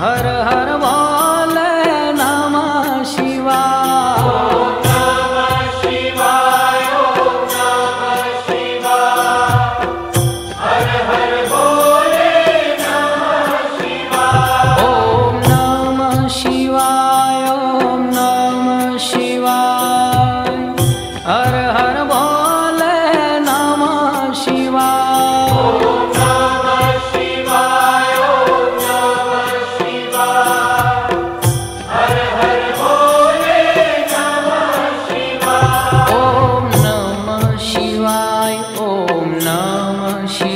हरा Shivaya Om Namah Shivaya.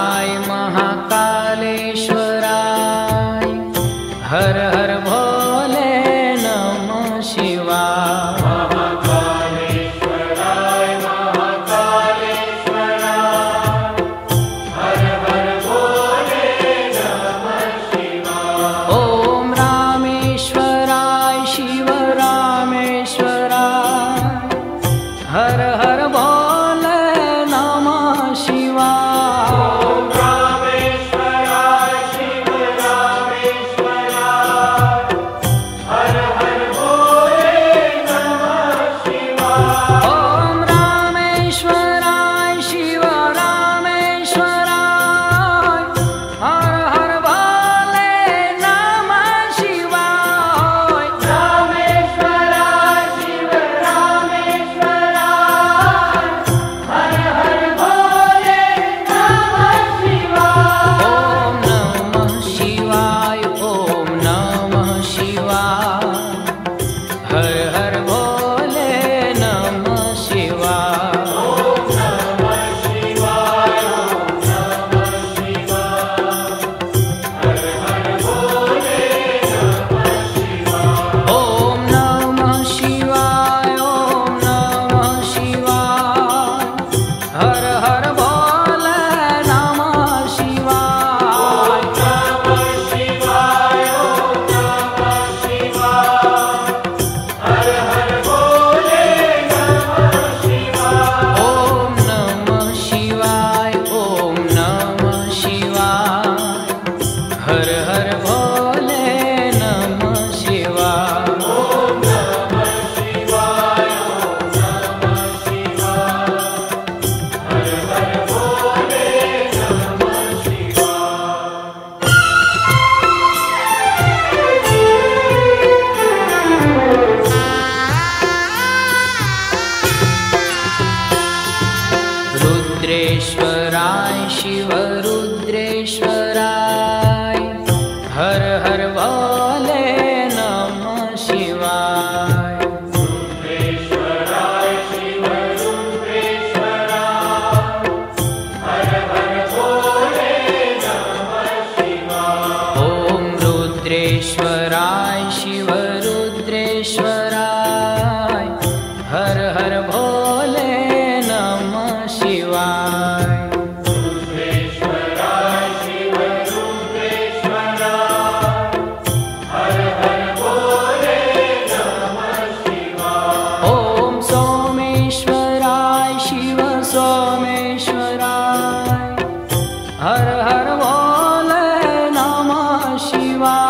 हर हर भो 希望。रुद्रेश्वराय शिवरुद्रेश्वराय हर हर वाले नमः शिवाय। रुद्रेश्वराय शिवरुद्रेश्वराय हर हर वाले नमः शिवाय। ॐ रुद्रेश्वराय शिवरुद्रेश्वराय। 希望。